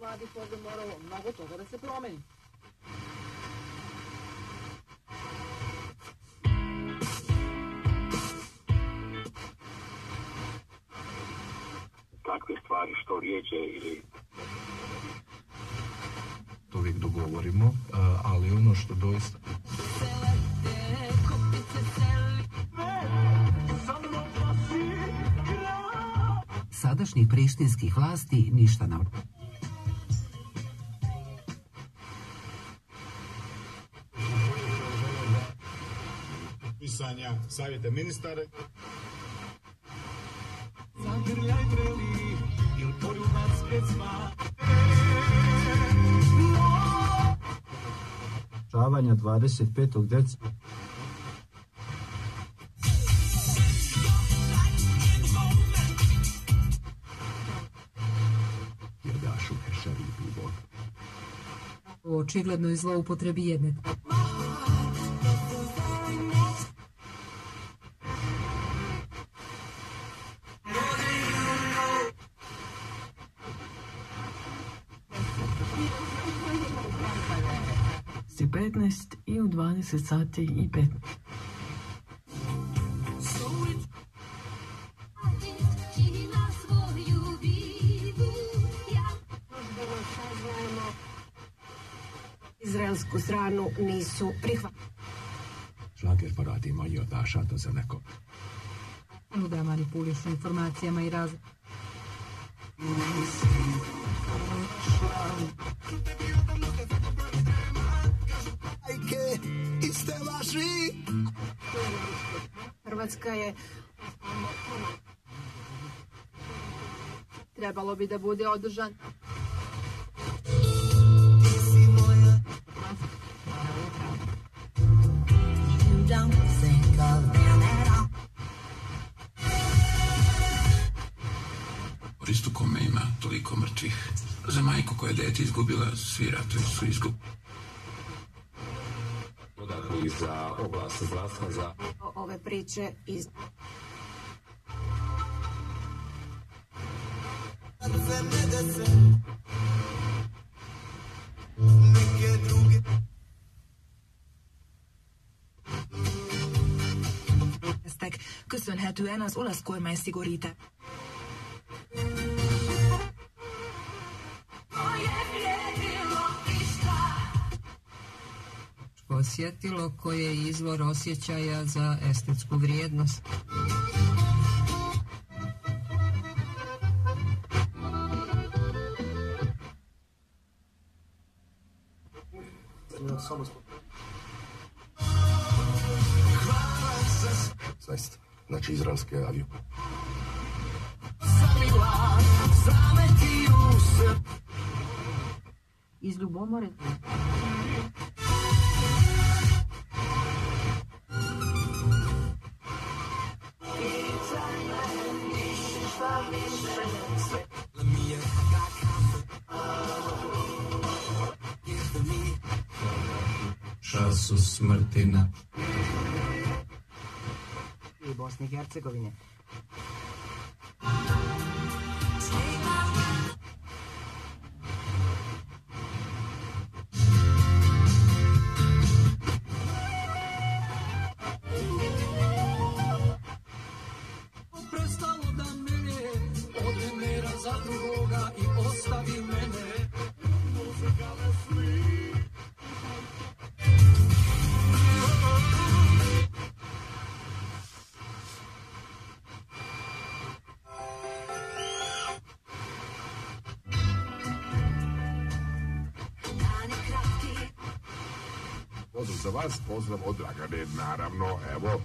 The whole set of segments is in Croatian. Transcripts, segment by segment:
Vladi ovdje moralo mnogo toga da se promeni. takve stvari što rijeđe ili to uvijek dogovorimo, ali ono što doista... Sadašnjih prištinskih vlasti ništa na... pisanja savjeta ministara. Zagrljaj vreli, il poljubac pecma. Čavanja 25. decembra. U očiglednoj zloupotrebi jedne. Si 15 i u 20 sati i 15. Izraelsku stranu nisu prihvatili. Šlager paradi ima i odaša to za neko. Da manipulišu informacijama i raz... Hrvatska je trebalo bi da bude održan U istu kome ima toliko mrtvih. Za majku koja je dete izgubila, svi ratovi su izgubili. dodatni za oblast zdravstva za ove priče iz Eztek köszönhetően az olasz kormány szigorítás. Osjetilo koje je izvor osjećaja za estetsku vrijednost. Zaista. Znači izraelski avion. Iz ljubomore Času smrtina. i Bosne i Hercegovine. Pozdrav za vas, pozdrav od Dragane, naravno, evo.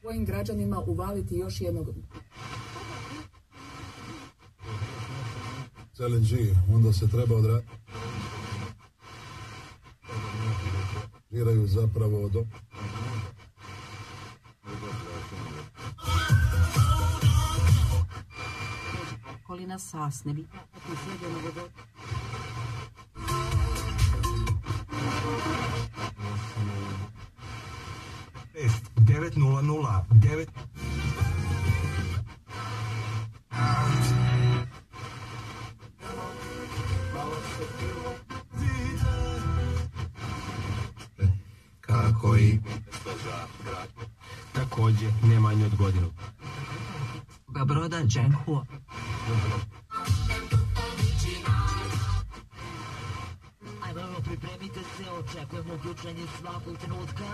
Svojim građanima uvaliti još jednog LNG, onda se treba odraditi. Žiraju zapravo do... Kolina sasne bi Uslijede novogod... 900 9 kako i takođe ne manje od godinu. Broda. Pripremite se, očekujemo uključenje svakog trenutka.